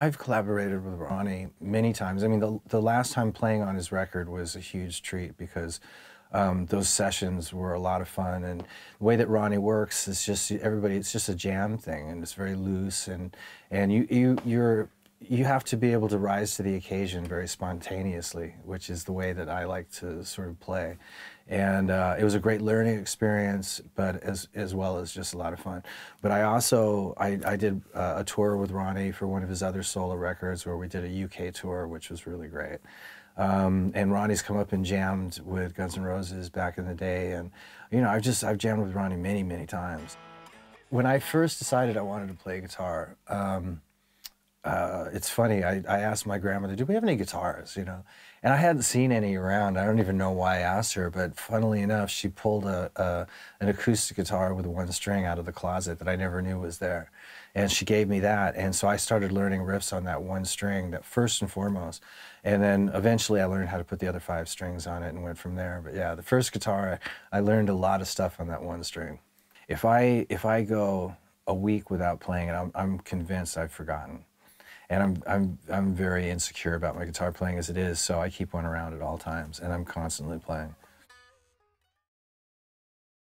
I've collaborated with Ronnie many times. I mean, the, the last time playing on his record was a huge treat because um, those sessions were a lot of fun. And the way that Ronnie works is just everybody. It's just a jam thing, and it's very loose. And and you you you're you have to be able to rise to the occasion very spontaneously, which is the way that I like to sort of play. And uh, it was a great learning experience, but as as well as just a lot of fun. But I also I, I did uh, a tour with Ronnie for one of his other solo records, where we did a UK tour, which was really great. Um, and Ronnie's come up and jammed with Guns N' Roses back in the day, and you know I've just I've jammed with Ronnie many many times. When I first decided I wanted to play guitar, um, uh, it's funny. I, I asked my grandmother, "Do we have any guitars?" You know, and I hadn't seen any around. I don't even know why I asked her, but funnily enough, she pulled a, a an acoustic guitar with one string out of the closet that I never knew was there, and she gave me that. And so I started learning riffs on that one string, that first and foremost, and then eventually I learned how to put the other five strings on it and went from there. But yeah, the first guitar, I, I learned a lot of stuff on that one string. If I if I go a week without playing it, I'm, I'm convinced I've forgotten and I'm I'm I'm very insecure about my guitar playing as it is, so I keep one around at all times, and I'm constantly playing.